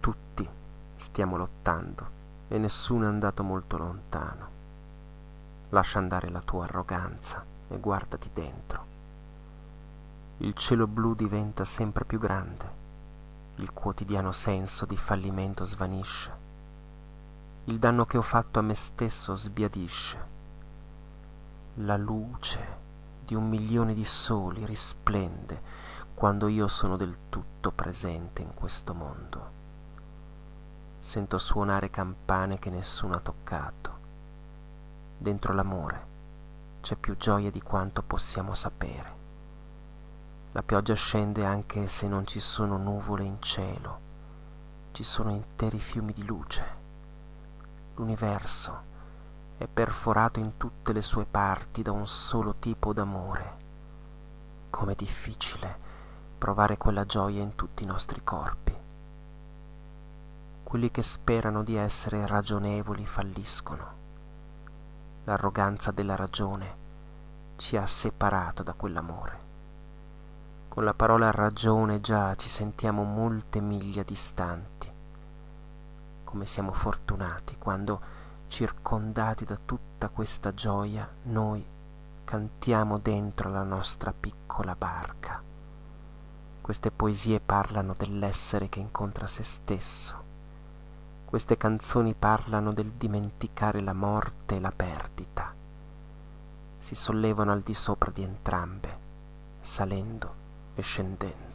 Tutti stiamo lottando e nessuno è andato molto lontano. Lascia andare la tua arroganza e guardati dentro. Il cielo blu diventa sempre più grande, il quotidiano senso di fallimento svanisce, il danno che ho fatto a me stesso sbiadisce, la luce di un milione di soli risplende quando io sono del tutto presente in questo mondo. Sento suonare campane che nessuno ha toccato. Dentro l'amore c'è più gioia di quanto possiamo sapere. La pioggia scende anche se non ci sono nuvole in cielo, ci sono interi fiumi di luce. L'universo è perforato in tutte le sue parti da un solo tipo d'amore. Com'è difficile provare quella gioia in tutti i nostri corpi. Quelli che sperano di essere ragionevoli falliscono. L'arroganza della ragione ci ha separato da quell'amore. Con la parola ragione già ci sentiamo molte miglia distanti. Come siamo fortunati quando, circondati da tutta questa gioia, noi cantiamo dentro la nostra piccola barca. Queste poesie parlano dell'essere che incontra se stesso. Queste canzoni parlano del dimenticare la morte e la perdita. Si sollevano al di sopra di entrambe, salendo e scendendo.